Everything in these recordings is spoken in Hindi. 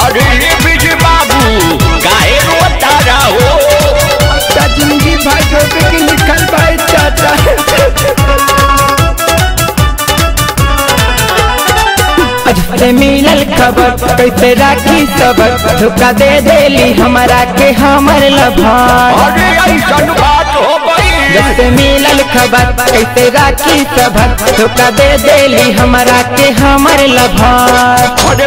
अरे रे बाबू काहे रोता रहो ता ज़िंदगी भाई रोबे के लिखल भाई चाचा अजरे मिलल खबर कैसे राखी सबक? धोखा दे देली हमारा के हमर अरे ऐसन बात हो जैसे मिलल खबर कैसे राखी सबक धोखा दे देली हमारा के हमर लभार। अरे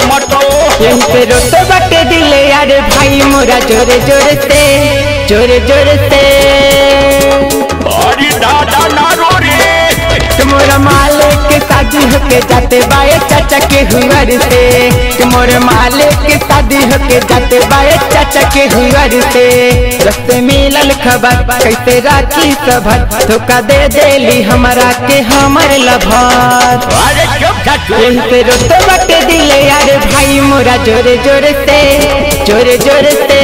पे रोते बटे दिले यार भाई मोरा जोरे जोरे से जोरे जोरे से। मोरा माले के शादी होके जाते चाचा के हुआर से। मोर माले के शादी होके जाते बाए चाचा के हुआर से। रस्ते मिलल खबर कैसे राखी सभर? धोखा दे देली हमारा के हमर लभार। यही रोते बटे दिले यार भाई मोरा जोरे जोरे से जोरे जोरे से।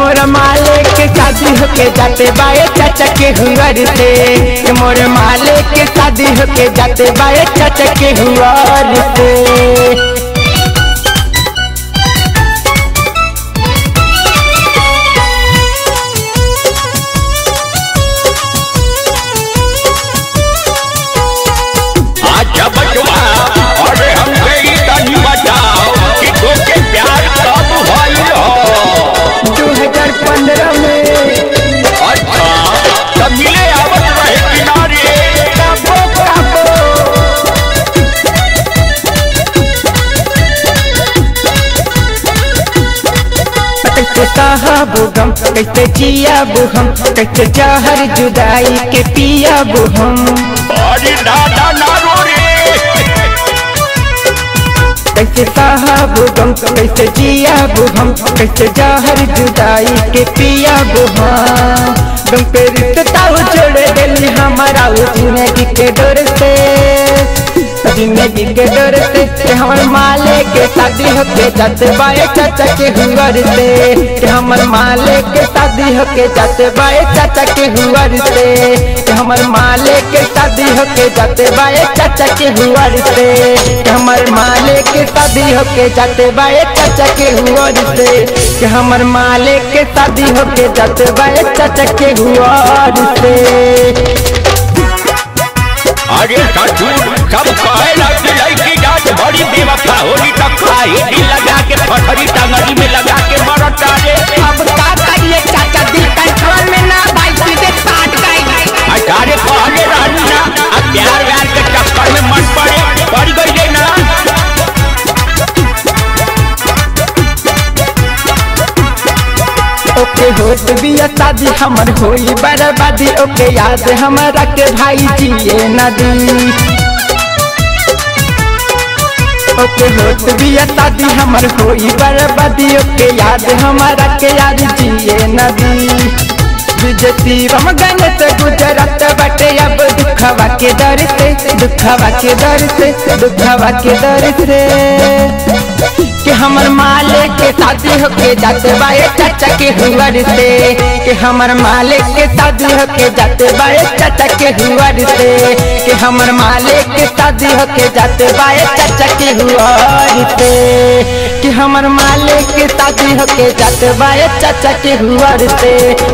मोरा माले के शादी होके जाते बाए चाचा के हुआर से। मोर माले के शादी होके जाते बाए चाचा के हुआर से। कैसे साहबो गम कैसे जिया हम कैसे जहर जुदाई के पिया हम। अरे दादा ना रो। रे कैसे साहबो गम कैसे जिया हम कैसे जहर जुदाई के पिया हम। गम पे रिश्ता छोड़ दिल हमारा ज़िंदगी के डर से ज़िंदगी के डर से हमर माले के शादी होके जाते बाए चाचा के हुआर से। कि हमर माले के शादी होके जाते बाए चाचा के हुआर से। कि हमर माले के शादी होके जाते बाए चाचा के हुआर से। कि हमर माले के शादी होके जाते बाए चाचा के हुआर से। कि हमर माले के शादी होके जाते बाए चाचा के हुआर से। अरे ससुर सब कहे होली तक खाई दिल लगा के पथरी टंगड़ी में लगा के मरत रे। अब का करिए चाचा दिल कंट्रोल में ना भाई सीधे काट गई। अचारे कहले रहनी ना अब प्यार व्यार के चक्कर में मन पड़े पड़ गई रे ना। ओके होत बिया शादी हमर होई बर्बादी ओके याद हमारा के भाई जिए नदी। ओके होत बिया शादी हमर बर्बादी ओके याद हमारा के याद जिए नदी। विजती रम गणत गुजरत बटे अब दुखवा के दर से दुखवा के दर से दुखवा के दर से कि हमर मालिक के शादी होके जाते बाए चाचा के हुआर से। कि हमर मालिक के शादी होके जाते बाए चाचा के हुआर से। कि हमर मालिक के शादी होके जाते बाए चाचा के हुआर से। कि हमर मालिक के शादी होके जाते बाए चाचा के हुआर से।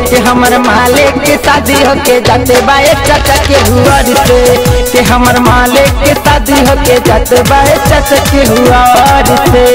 कि हमर मालिक के शादी होके जाते बाए चाचा के हुआर से। कि हमर मालिक के शादी होके जाते बाए चाचा के हुआर से।